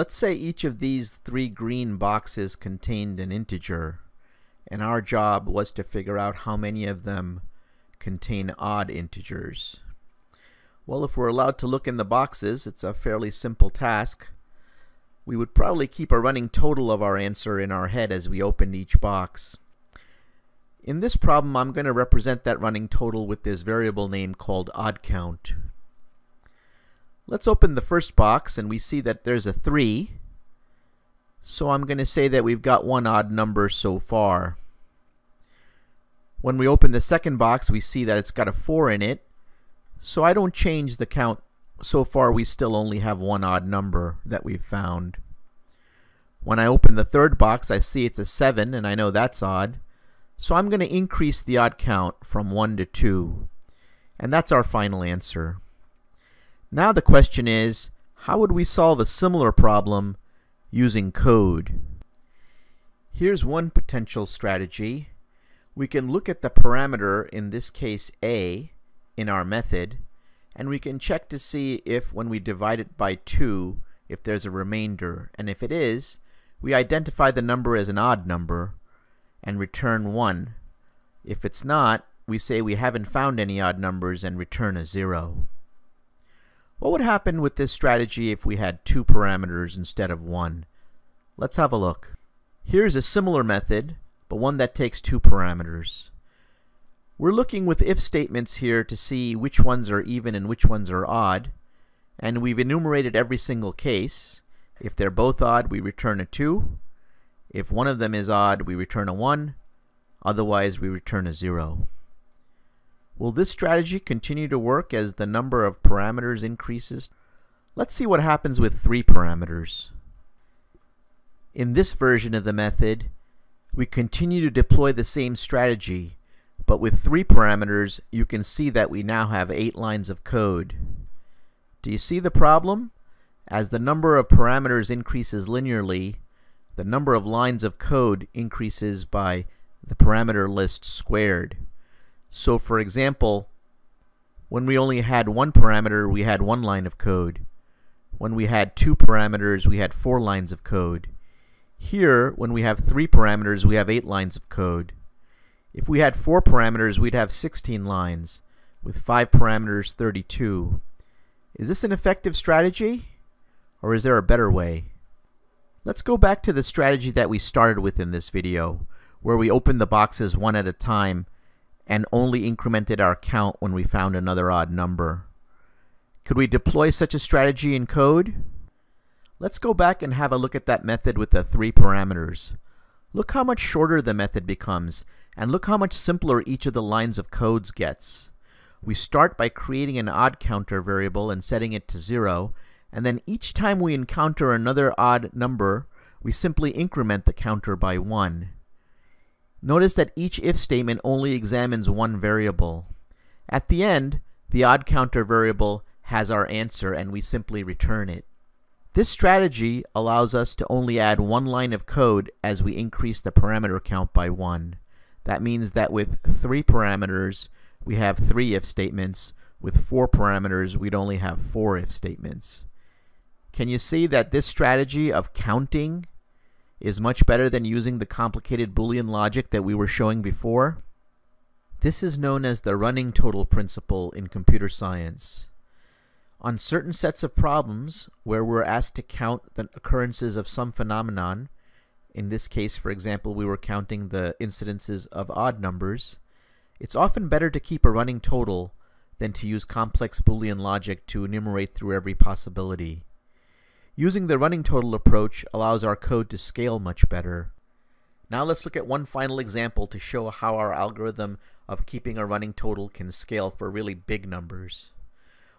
Let's say each of these three green boxes contained an integer, and our job was to figure out how many of them contain odd integers. Well, if we're allowed to look in the boxes, it's a fairly simple task. We would probably keep a running total of our answer in our head as we opened each box. In this problem, I'm going to represent that running total with this variable name called odd count. Let's open the first box and we see that there's a 3. So I'm going to say that we've got one odd number so far. When we open the second box we see that it's got a 4 in it. So I don't change the count. So far we still only have one odd number that we've found. When I open the third box I see it's a 7 and I know that's odd. So I'm going to increase the odd count from 1 to 2. And that's our final answer. Now the question is, how would we solve a similar problem using code? Here's one potential strategy. We can look at the parameter, in this case a, in our method, and we can check to see if when we divide it by 2, if there's a remainder. And if it is, we identify the number as an odd number and return 1. If it's not, we say we haven't found any odd numbers and return a 0. What would happen with this strategy if we had two parameters instead of one? Let's have a look. Here's a similar method, but one that takes two parameters. We're looking with if statements here to see which ones are even and which ones are odd, and we've enumerated every single case. If they're both odd, we return a 2. If one of them is odd, we return a 1. Otherwise, we return a 0. Will this strategy continue to work as the number of parameters increases? Let's see what happens with three parameters. In this version of the method, we continue to deploy the same strategy, but with three parameters, you can see that we now have eight lines of code. Do you see the problem? As the number of parameters increases linearly, the number of lines of code increases by the parameter list squared. So for example, when we only had one parameter, we had one line of code. When we had two parameters, we had four lines of code. Here, when we have three parameters, we have eight lines of code. If we had four parameters, we'd have 16 lines. With five parameters, 32. Is this an effective strategy? Or is there a better way? Let's go back to the strategy that we started with in this video, where we opened the boxes one at a time and only incremented our count when we found another odd number. Could we deploy such a strategy in code? Let's go back and have a look at that method with the three parameters. Look how much shorter the method becomes, and look how much simpler each of the lines of codes gets. We start by creating an odd counter variable and setting it to 0, and then each time we encounter another odd number, we simply increment the counter by 1. Notice that each if statement only examines one variable. At the end, the odd counter variable has our answer and we simply return it. This strategy allows us to only add one line of code as we increase the parameter count by one. That means that with three parameters, we have three if statements. With four parameters, we'd only have four if statements. Can you see that this strategy of counting is much better than using the complicated Boolean logic that we were showing before. This is known as the running total principle in computer science. On certain sets of problems where we're asked to count the occurrences of some phenomenon, in this case, for example, we were counting the incidences of odd numbers, it's often better to keep a running total than to use complex Boolean logic to enumerate through every possibility. Using the running total approach allows our code to scale much better. Now let's look at one final example to show how our algorithm of keeping a running total can scale for really big numbers.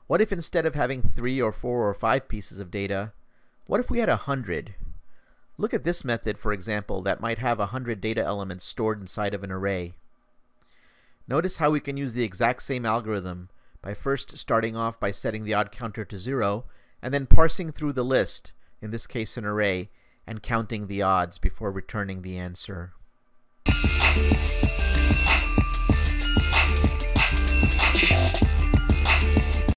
What if instead of having three or four or five pieces of data, what if we had a hundred? Look at this method, for example, that might have a hundred data elements stored inside of an array. Notice how we can use the exact same algorithm by first starting off by setting the odd counter to zero and then parsing through the list, in this case an array, and counting the odds before returning the answer.